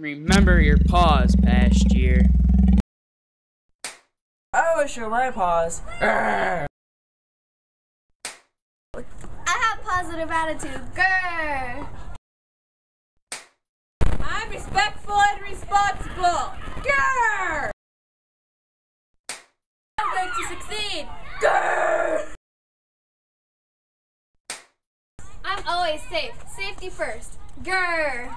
Remember your paws Pasteur. I wish you my paws. I have positive attitude. Grr. I'm respectful and responsible. Grr! I'm going to succeed. Grr! I'm always safe. Safety first. Grr.